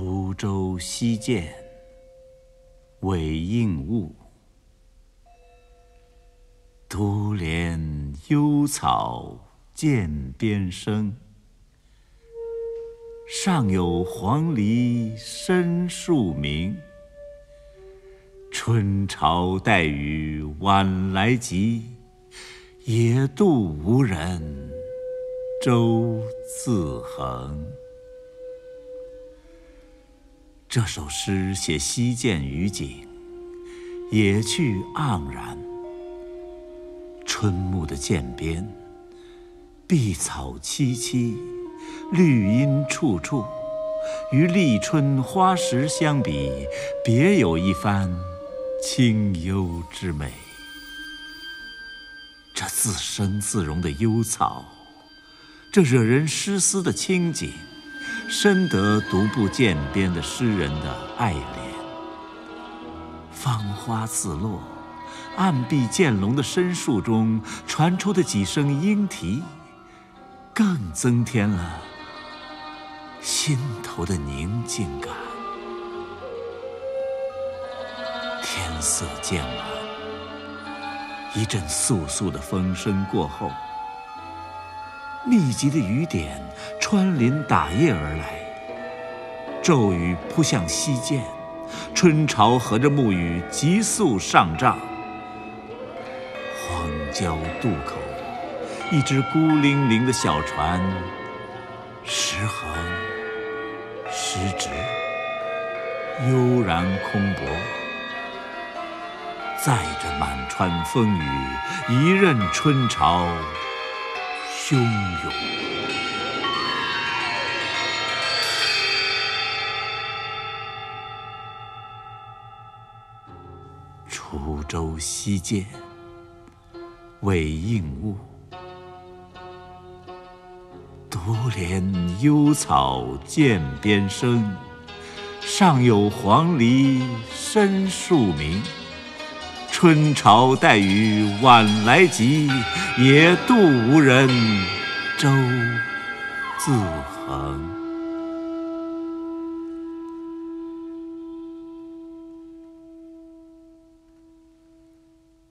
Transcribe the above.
滁州西涧，韦应物。独怜幽草涧边生，上有黄鹂深树鸣。春潮带雨晚来急，野渡无人舟自横。这首诗写西涧雨景，野趣盎然。春暮的涧边，碧草萋萋，绿荫处处，与立春花时相比，别有一番清幽之美。这自生自荣的幽草，这惹人诗思的清景，深得独步涧边的诗人的爱怜。芳花自落。暗壁见龙的深树中传出的几声莺啼，更增添了心头的宁静感。天色渐晚，一阵簌簌的风声过后，密集的雨点穿林打叶而来，骤雨扑向西涧，春潮和着暮雨急速上涨。荒郊渡口，一只孤零零的小船，时横时直，悠然空泊，载着满川风雨，一任春潮汹涌。滁州西涧。韦应物，独怜幽草涧边生，上有黄鹂深树鸣。春潮带雨晚来急，野渡无人舟自横。